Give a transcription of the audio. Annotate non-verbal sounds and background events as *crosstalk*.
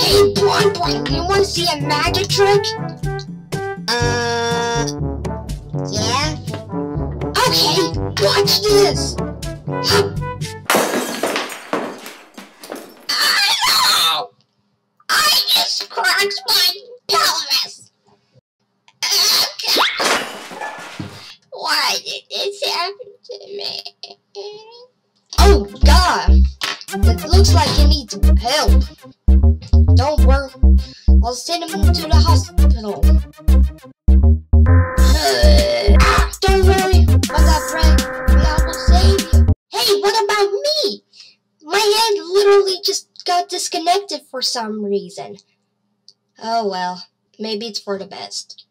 Airplane, you want to see a magic trick? Uh, yeah? Okay, watch this. I just cracked my pelvis. Why did this happen to me? Oh God! It looks like he needs help. Don't worry, I'll send him to the hospital. *sighs* Don't worry, my God, friend. God will save you. Hey, what about me? My hand literally just got disconnected for some reason. Oh well, maybe it's for the best.